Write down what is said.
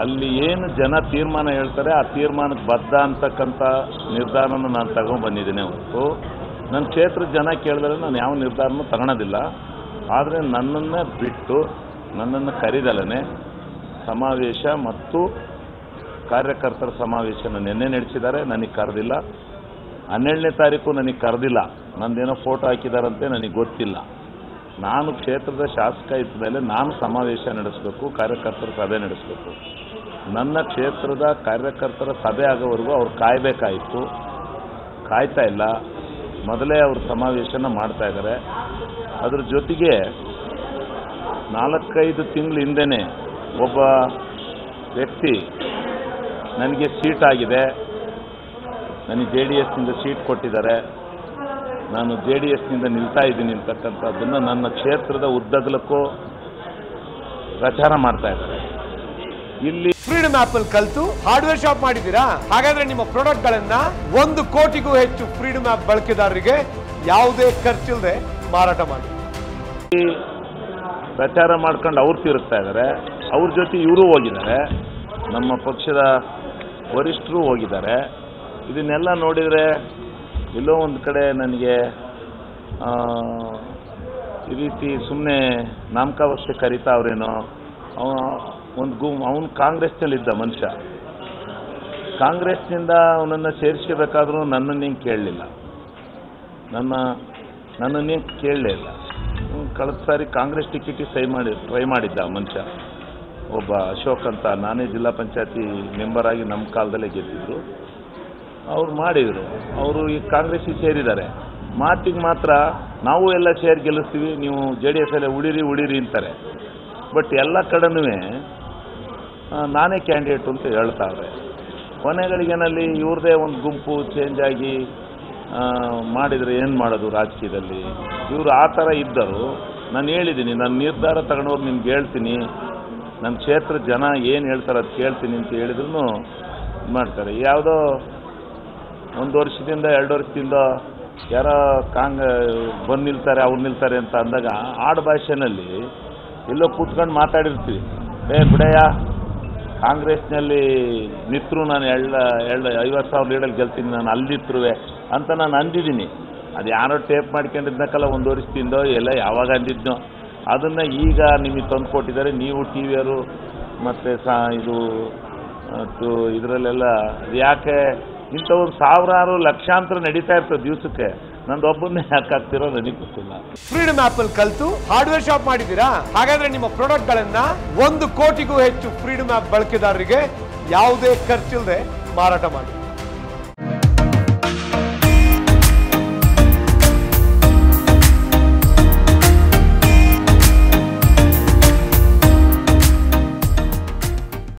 ಅಲ್ಲಿ ಏನು ಜನ ತೀರ್ಮಾನ ಹೇಳ್ತಾರೆ, ಆ ತೀರ್ಮಾನಕ್ಕೆ ಬದ್ಧ ಅಂತಕ್ಕಂಥ ನಿರ್ಧಾರನ ನಾನು ತಗೊಂಡ್ಬಂದಿದ್ದೀನಿ ಹೊರತು ನನ್ನ ಕ್ಷೇತ್ರದ ಜನ ಕೇಳಿದ್ರೆ ನಾನು ಯಾವ ನಿರ್ಧಾರನೂ ತಗೊಳ್ಳೋದಿಲ್ಲ ಆದರೆ ನನ್ನನ್ನು ಬಿಟ್ಟು ನನ್ನನ್ನು ಕರಿದಲನೆ ಸಮಾವೇಶ ಮತ್ತು ಕಾರ್ಯಕರ್ತರ ಸಮಾವೇಶನ ನಿನ್ನೆ ನಡೆಸಿದ್ದಾರೆ, ನನಗೆ ಕರೆದಿಲ್ಲ. ಹನ್ನೆರಡನೇ ತಾರೀಕು ನನಗೆ ಕರೆದಿಲ್ಲ. ನಂದೇನೋ ಫೋಟೋ ಹಾಕಿದಾರಂತೆ ನನಗೆ ಗೊತ್ತಿಲ್ಲ. ನಾನು ಕ್ಷೇತ್ರದ ಶಾಸಕ ಇದ್ದ ಮೇಲೆ ನಾನು ಸಮಾವೇಶ ನಡೆಸಬೇಕು, ಕಾರ್ಯಕರ್ತರ ಸಭೆ ನಡೆಸಬೇಕು. ನನ್ನ ಕ್ಷೇತ್ರದ ಕಾರ್ಯಕರ್ತರ ಸಭೆ ಆಗೋವರೆಗೂ ಅವ್ರು ಕಾಯಬೇಕಾಯಿತು. ಕಾಯ್ತಾ ಇಲ್ಲ. ಮೊದಲೇ ಅವರು ಸಮಾವೇಶನ ಮಾಡ್ತಾ ಇದ್ದಾರೆ ಅದ್ರ ಜೊತೆಗೆ ನಾಲ್ಕೈದು ತಿಂಗಳ ಹಿಂದೆಯೇ ಒಬ್ಬ ವ್ಯಕ್ತಿ ನನಗೆ ಸೀಟ್ ಆಗಿದೆ. ನನಗೆ ಜೆ ಡಿ ಎಸ್ನಿಂದ ಸೀಟ್ ಕೊಟ್ಟಿದ್ದಾರೆ. ನಾನು ಜೆ ಡಿ ಎಸ್ನಿಂದ ನಿಲ್ತಾ ಇದ್ದೀನಿ ಅಂತಕ್ಕಂಥದ್ದನ್ನು ನನ್ನ ಕ್ಷೇತ್ರದ ಉದ್ದಗಲಕ್ಕೂ ಪ್ರಚಾರ ಮಾಡ್ತಾ ಇದ್ದಾರೆ. ಇಲ್ಲಿ ಫ್ರೀಡಮ್ ಆಪ್ ಅಲ್ಲಿ ಕಲಿತು ಹಾರ್ಡ್ವೇರ್ ಶಾಪ್ ಮಾಡಿದ್ದೀರಾ? ಹಾಗಾದ್ರೆ ನಿಮ್ಮ ಪ್ರಾಡಕ್ಟ್ ಗಳನ್ನ ಒಂದು ಕೋಟಿಗೂ ಹೆಚ್ಚು ಫ್ರೀಡಮ್ ಆಪ್ ಬಳಕೆದಾರರಿಗೆ ಯಾವುದೇ ಖರ್ಚಿಲ್ಲದೆ ಮಾರಾಟ ಮಾಡಿ. ಪ್ರಚಾರ ಮಾಡ್ಕೊಂಡು ಅವ್ರು ತಿರುಗ್ತಾ ಇದ್ದಾರೆ. ಅವ್ರ ಜೊತೆ ಇವರು ಹೋಗಿದ್ದಾರೆ. ನಮ್ಮ ಪಕ್ಷದ ವರಿಷ್ಠರು ಹೋಗಿದ್ದಾರೆ. ಇದನ್ನೆಲ್ಲ ನೋಡಿದರೆ ಎಲ್ಲೋ ಒಂದು ಕಡೆ ನನಗೆ ಈ ರೀತಿ ಸುಮ್ಮನೆ ನಾಮಕಾವಸ್ಥೆ ಕರಿತಾ ಅವ್ರೇನೋ, ಅವ, ಒಂದು ಗು, ಅವನು ಕಾಂಗ್ರೆಸ್ನಲ್ಲಿದ್ದ ಮನುಷ್ಯ. ಕಾಂಗ್ರೆಸ್ನಿಂದ ಅವನನ್ನು ಸೇರಿಸ್ಕೋಬೇಕಾದ್ರೂ ನನ್ನನ್ನೇನು ಕೇಳಲಿಲ್ಲ. ನನ್ನ ನನ್ನನ್ನೇನು ಕೇಳಲೇ ಇಲ್ಲ. ಕಳೆದ ಸಾರಿ ಕಾಂಗ್ರೆಸ್ ಟಿಕೆಟಿಗೆ ಸೈ ಮಾಡಿ, ಟ್ರೈ ಮಾಡಿದ್ದ ಮನುಷ್ಯ. ಒಬ್ಬ ಅಶೋಕ್ ಅಂತ, ನಾನೇ ಜಿಲ್ಲಾ ಪಂಚಾಯತಿ ಆಗಿ ನಮ್ಮ ಕಾಲದಲ್ಲೇ ಗೆದ್ದಿದ್ರು ಅವ್ರು ಮಾಡಿದರು. ಅವರು ಈ ಕಾಂಗ್ರೆಸ್ಸಿಗೆ ಸೇರಿದ್ದಾರೆ. ಮಾತಿಗೆ ಮಾತ್ರ ನಾವು ಎಲ್ಲ ಸೇರಿ ಗೆಲ್ಲಿಸ್ತೀವಿ, ನೀವು ಜೆ ಡಿ ಎಸ್ ಎಲ್ಲೇ ಉಳಿರಿ ಉಳಿರಿ ಅಂತಾರೆ. ಬಟ್ ಎಲ್ಲ ಕಡೆನೂ ನಾನೇ ಕ್ಯಾಂಡಿಡೇಟು ಅಂತ ಹೇಳ್ತಾರೆ ಕೊನೆಗಳಿಗೇನಲ್ಲಿ ಇವ್ರದೇ ಒಂದು ಗುಂಪು ಚೇಂಜ್ ಆಗಿ ಮಾಡಿದರೆ ಏನು ಮಾಡೋದು ರಾಜಕೀಯದಲ್ಲಿ? ಇವರು ಆ ಥರ ಇದ್ದರು. ನಾನು ಹೇಳಿದ್ದೀನಿ ನನ್ನ ನಿರ್ಧಾರ ತಗೊಂಡೋಗಿ ನಿಮ್ಗೆ ಹೇಳ್ತೀನಿ. ನನ್ನ ಕ್ಷೇತ್ರದ ಜನ ಏನು ಹೇಳ್ತಾರೆ ಅದು ಕೇಳ್ತೀನಿ ಅಂತ ಹೇಳಿದ್ರು ಮಾಡ್ತಾರೆ. ಯಾವುದೋ ಒಂದು ವರ್ಷದಿಂದ, ಎರಡು ವರ್ಷದಿಂದ ಯಾರೋ ಕಾಂಗ್, ಬಂದು ನಿಲ್ತಾರೆ, ಅವ್ರು ನಿಲ್ತಾರೆ ಅಂತ ಅಂದಾಗ ಆಡು ಭಾಷೆನಲ್ಲಿ ಎಲ್ಲೋ ಕೂತ್ಕೊಂಡು ಮಾತಾಡಿರ್ತೀವಿ. ಏ ಬಿಡಯ್ಯ, ಕಾಂಗ್ರೆಸ್ನಲ್ಲಿ ನಿತ್ರು ನಾನು ಎರಡು ಎರಡು ಐವತ್ತು ಸಾವಿರ ಲೀಡಲ್ಲಿ ಗೆಲ್ತೀನಿ, ನಾನು ಅಲ್ಲಿತ್ರುವೆ ಅಂತ ನಾನು ಅಂದಿದ್ದೀನಿ. ಅದು ಯಾರೋ ಟೇಪ್ ಮಾಡ್ಕೊಂಡಿದ್ನಕ್ಕಲ್ಲ ಒಂದು ವರ್ಷದಿಂದ, ಎಲ್ಲ ಯಾವಾಗ ಅಂದಿದ್ನೋ. ಅದನ್ನು ಈಗ ನಿಮಗೆ ತಂದು ಕೊಟ್ಟಿದ್ದಾರೆ. ನೀವು ಟಿ ವಿಯವರು ಮತ್ತು ಸಾ, ಇದು ಇದರಲ್ಲೆಲ್ಲ ಯಾಕೆ ಇಂಥ ಒಂದು ಸಾವಿರಾರು ಲಕ್ಷಾಂತರ ನಡೀತಾ ಇರ್ತದೆ ದಿವಸಕ್ಕೆ. ನಂದು ಒಬ್ಬನೇ ಯಾಕೆ ಆಗ್ತಿರೋ ನನಗೆ ಗೊತ್ತಿಲ್ಲ. ಫ್ರೀಡಮ್ ಆಪ್ ಅಲ್ಲಿ ಕಲ್ತು ಹಾರ್ಡ್ವೇರ್ ಶಾಪ್ ಮಾಡಿದ್ದೀರಾ? ಹಾಗಾದ್ರೆ ನಿಮ್ಮ ಪ್ರಾಡಕ್ಟ್ ಗಳನ್ನ ಒಂದು ಕೋಟಿಗೂ ಹೆಚ್ಚು ಫ್ರೀಡಮ್ ಆಪ್ ಬಳಕೆದಾರರಿಗೆ ಯಾವುದೇ ಖರ್ಚಿಲ್ಲದೆ ಮಾರಾಟ ಮಾಡಿ